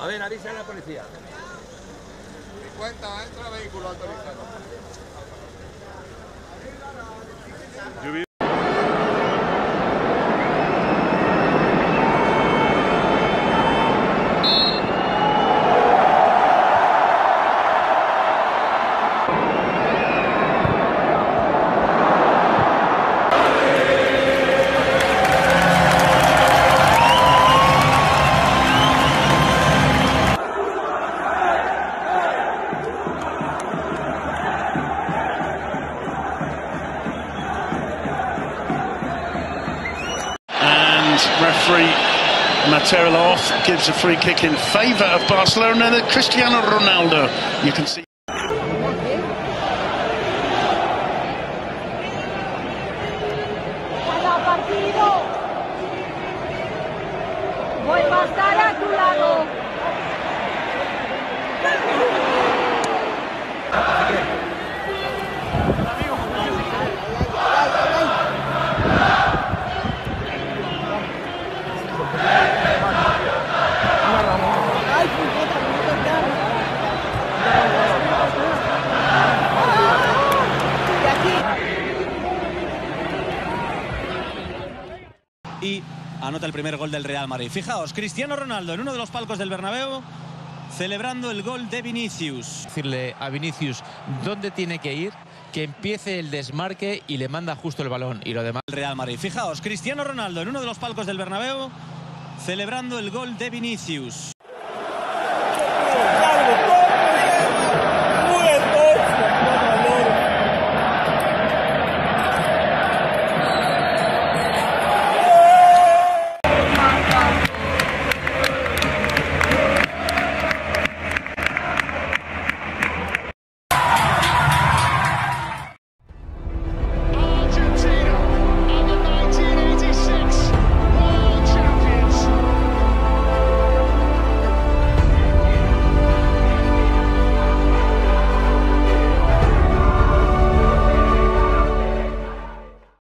A ver, avisa a la policía. 50, entra vehículo autorizado. Referee Matera gives a free kick in favour of Barcelona. Cristiano Ronaldo, you can see. Voy a estar a tu lado. Y anota el primer gol del Real Madrid. Fijaos, Cristiano Ronaldo en uno de los palcos del Bernabéu celebrando el gol de Vinicius. decirle a Vinicius dónde tiene que ir, que empiece el desmarque y le manda justo el balón. Y lo demás. El Real Madrid. Fijaos, Cristiano Ronaldo en uno de los palcos del Bernabéu celebrando el gol de Vinicius.